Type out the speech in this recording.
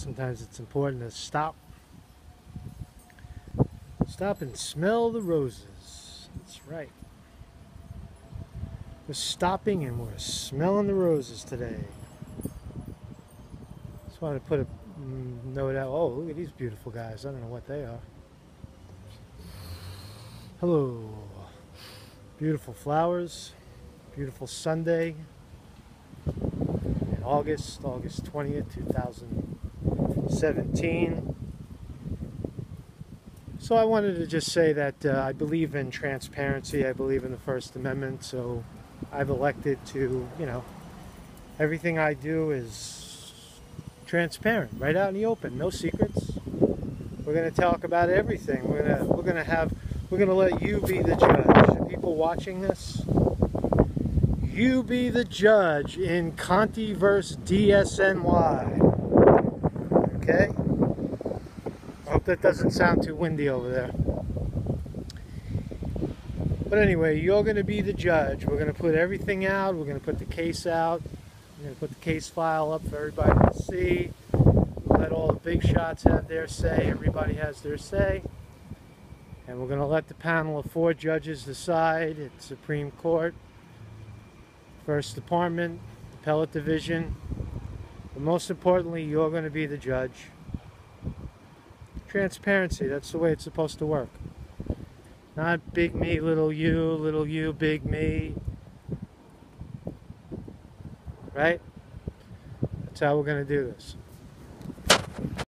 sometimes it's important to stop. Stop and smell the roses. That's right. We're stopping and we're smelling the roses today. Just wanted to put a note out. Oh, look at these beautiful guys. I don't know what they are. Hello. Beautiful flowers. Beautiful Sunday in August, August 20th, 2017. So I wanted to just say that uh, I believe in transparency. I believe in the First Amendment. So I've elected to, you know, everything I do is transparent, right out in the open, no secrets. We're going to talk about everything. We're going to we're going to have we're going to let you be the judge. People watching this, you be the judge in Conte versus DSNY. Okay? I hope that doesn't sound too windy over there. But anyway, you're going to be the judge. We're going to put everything out. We're going to put the case out. We're going to put the case file up for everybody to see. Let all the big shots have their say. Everybody has their say. And we're going to let the panel of four judges decide at Supreme Court, First Department, Appellate Division. But most importantly, you're going to be the judge. Transparency, that's the way it's supposed to work. Not big me, little you, little you, big me. Right? That's how we're going to do this.